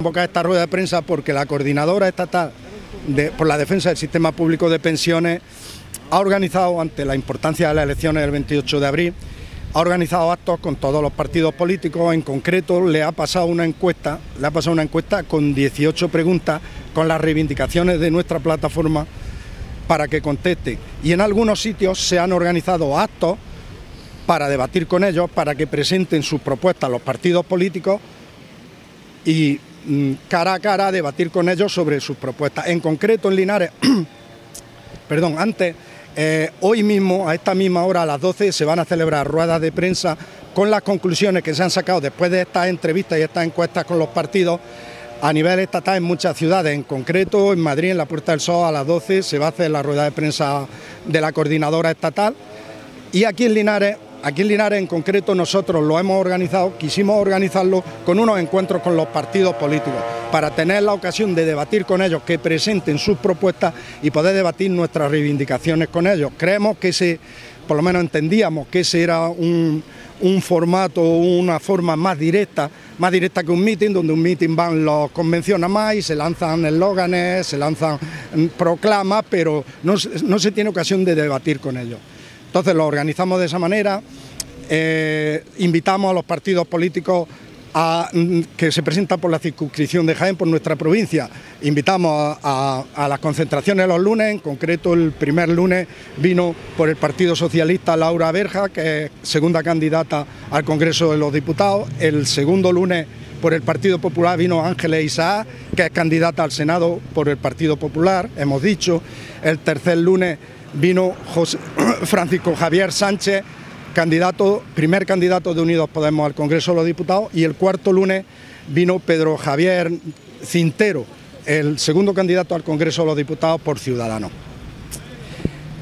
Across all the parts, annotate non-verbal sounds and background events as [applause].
Convocar esta rueda de prensa porque la coordinadora estatal por la defensa del sistema público de pensiones ha organizado, ante la importancia de las elecciones del 28 de abril, ha organizado actos con todos los partidos políticos, en concreto le ha pasado una encuesta, le ha pasado una encuesta con 18 preguntas con las reivindicaciones de nuestra plataforma para que conteste. Y en algunos sitios se han organizado actos para debatir con ellos, para que presenten sus propuestas los partidos políticos y Mm, cara a cara debatir con ellos sobre sus propuestas. En concreto en Linares, [clears throat] perdón, antes, eh, hoy mismo, a esta misma hora, a las 12, se van a celebrar ruedas de prensa con las conclusiones que se han sacado después de estas entrevistas y estas encuestas con los partidos a nivel estatal en muchas ciudades, en concreto en Madrid, en la Puerta del Sol, a las 12 se va a hacer la rueda de prensa de la coordinadora estatal y aquí en Linares Aquí en Linares en concreto nosotros lo hemos organizado, quisimos organizarlo con unos encuentros con los partidos políticos, para tener la ocasión de debatir con ellos, que presenten sus propuestas y poder debatir nuestras reivindicaciones con ellos. Creemos que ese, por lo menos entendíamos que ese era un, formato, una forma más directa, más directa que un meeting, donde un meeting van los convenciona más y se lanzan eslóganes, se lanzan proclamas, pero no se tiene ocasión de debatir con ellos. Entonces lo organizamos de esa manera, eh, invitamos a los partidos políticos mm, que se presentan por la circunscripción de Jaén, por nuestra provincia. Invitamos a, las concentraciones los lunes, en concreto el primer lunes vino por el Partido Socialista Laura Berja, que es segunda candidata al Congreso de los Diputados. El segundo lunes por el Partido Popular vino Ángeles Isaac, que es candidata al Senado por el Partido Popular, hemos dicho. El tercer lunes vino [coughs] Francisco Javier Sánchez, candidato, primer candidato de Unidos Podemos al Congreso de los Diputados, y el cuarto lunes vino Pedro Javier Cintero, el segundo candidato al Congreso de los Diputados por Ciudadanos.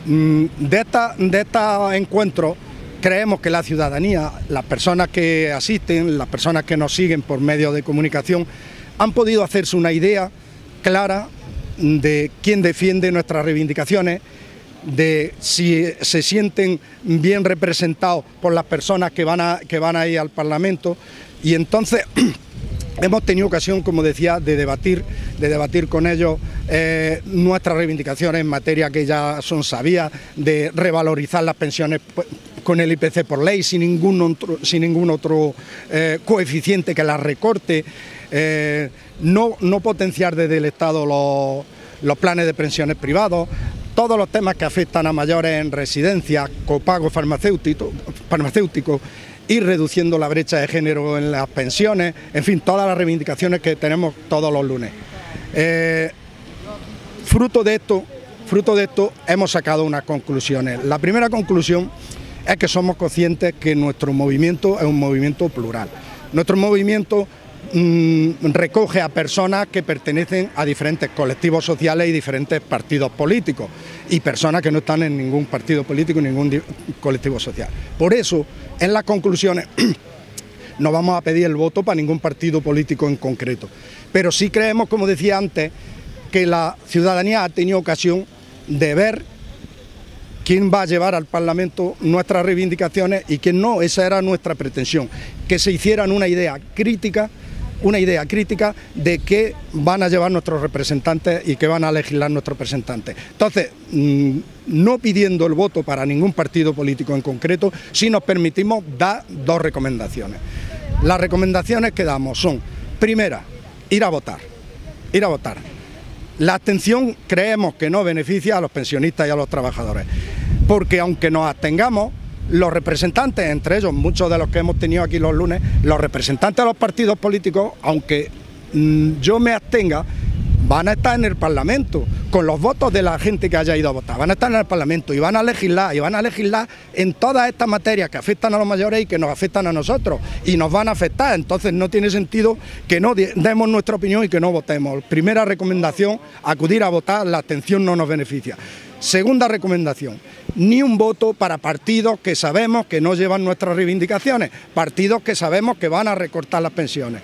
Mm, de, esta, de estos encuentros creemos que la ciudadanía, las personas que asisten, las personas que nos siguen por medios de comunicación, han podido hacerse una idea clara de quién defiende nuestras reivindicaciones de si se sienten bien representados por las personas que van a, que van a ir al Parlamento. Y entonces [clears throat] hemos tenido ocasión, como decía, de debatir, de debatir con ellos eh, nuestras reivindicaciones en materia que ya son sabidas, de revalorizar las pensiones con el IPC por ley, sin ningún otro, sin ningún otro eh, coeficiente que las recorte, eh, no, no potenciar desde el Estado los, los planes de pensiones privados, todos los temas que afectan a mayores en residencias, copago farmacéutico, farmacéutico y reduciendo la brecha de género en las pensiones, en fin, todas las reivindicaciones que tenemos todos los lunes. Eh, fruto de esto, fruto de esto hemos sacado unas conclusiones. La primera conclusión es que somos conscientes que nuestro movimiento es un movimiento plural. Nuestro movimiento Mm, recoge a personas que pertenecen a diferentes colectivos sociales y diferentes partidos políticos y personas que no están en ningún partido político, ningún colectivo social. Por eso, en las conclusiones, [clears throat] no vamos a pedir el voto para ningún partido político en concreto, pero sí creemos, como decía antes, que la ciudadanía ha tenido ocasión de ver quién va a llevar al Parlamento nuestras reivindicaciones y quién no, esa era nuestra pretensión, que se hicieran una idea crítica una idea crítica de qué van a llevar nuestros representantes y qué van a legislar nuestros representantes. Entonces, mm, no pidiendo el voto para ningún partido político en concreto, si nos permitimos dar dos recomendaciones. Las recomendaciones que damos son, primera, ir a votar, ir a votar. La abstención creemos que no beneficia a los pensionistas y a los trabajadores, porque aunque nos abstengamos, los representantes, entre ellos muchos de los que hemos tenido aquí los lunes, los representantes de los partidos políticos, aunque mm, yo me abstenga, van a estar en el Parlamento, con los votos de la gente que haya ido a votar, van a estar en el Parlamento y van a legislar, y van a legislar en todas estas materias que afectan a los mayores y que nos afectan a nosotros, y nos van a afectar, entonces no tiene sentido que no demos nuestra opinión y que no votemos. Primera recomendación, acudir a votar, la abstención no nos beneficia. Segunda recomendación, ni un voto para partidos que sabemos que no llevan nuestras reivindicaciones, partidos que sabemos que van a recortar las pensiones.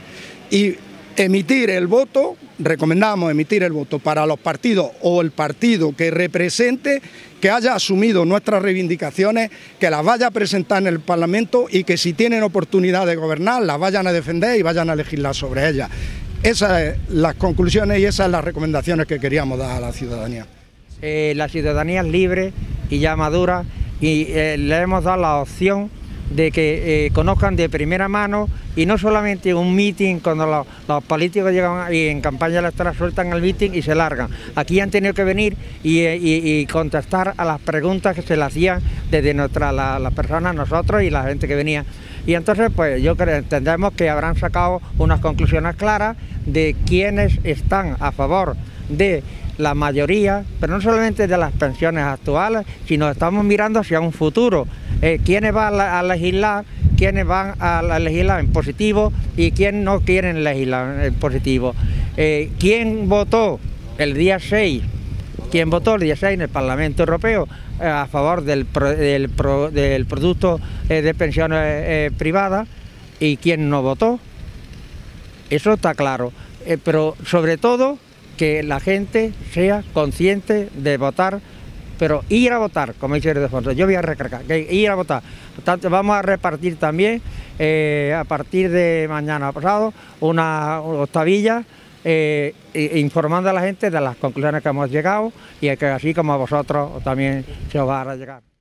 Y emitir el voto, recomendamos emitir el voto para los partidos o el partido que represente, que haya asumido nuestras reivindicaciones, que las vaya a presentar en el Parlamento y que si tienen oportunidad de gobernar las vayan a defender y vayan a legislar sobre ellas. Esas son las conclusiones y esas son las recomendaciones que queríamos dar a la ciudadanía. Eh, la ciudadanía es libre y ya madura y eh, le hemos dado la opción de que eh, conozcan de primera mano y no solamente un meeting cuando los, políticos llegan y en campaña electoral sueltan el meeting y se largan. Aquí han tenido que venir y, contestar a las preguntas que se le hacían desde nuestra, las personas, nosotros y la gente que venía. Y entonces pues yo creo, entendemos que habrán sacado unas conclusiones claras de quienes están a favor de la mayoría, pero no solamente de las pensiones actuales, sino estamos mirando hacia un futuro. Eh, quiénes van a, legislar, quiénes van a, legislar en positivo y quiénes no quieren legislar en positivo. Eh, ¿Quién votó el día 6? ¿Quién votó el día 6 en el Parlamento Europeo eh, a favor del, producto de pensiones privadas y quién no votó? Eso está claro. pero sobre todo que la gente sea consciente de votar, pero ir a votar, como dice el fondo. Yo voy a recargar, que ir a votar. Vamos a repartir también, eh, a partir de mañana pasado, una octavilla eh, informando a la gente de las conclusiones que hemos llegado y que así como a vosotros también se os va a llegar.